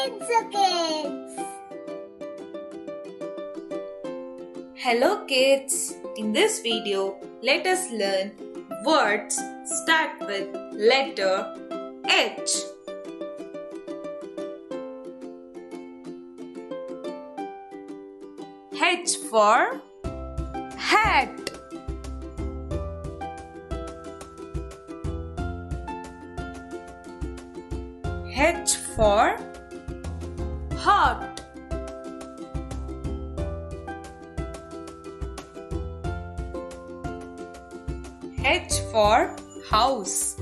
Kids. Hello kids! In this video, let us learn words start with letter H. H for hat. H for hot. H for house.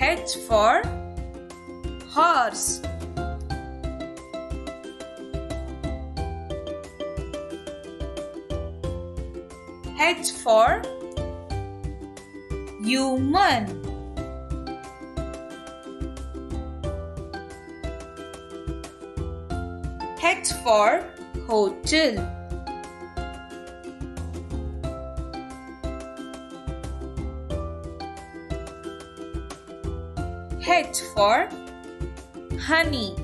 H for horse. H for human. H for hotel. H for honey.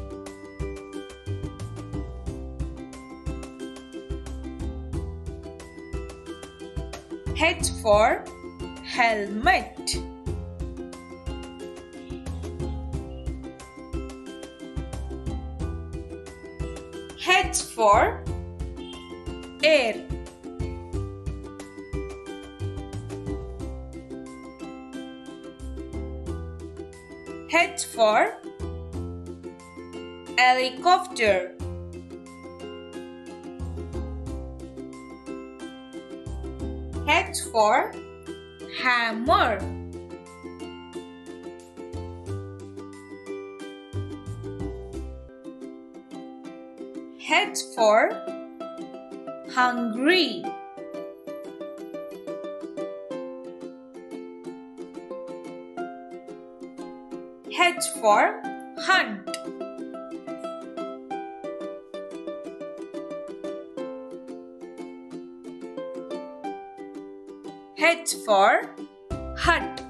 H for helmet. H for air. H for helicopter. H for hammer. H for hungry. H for hunt. H for hut.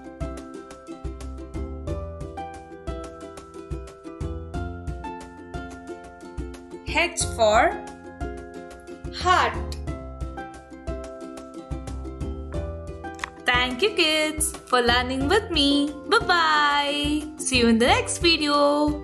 H for heart. Thank you kids for learning with me. Bye bye. See you in the next video.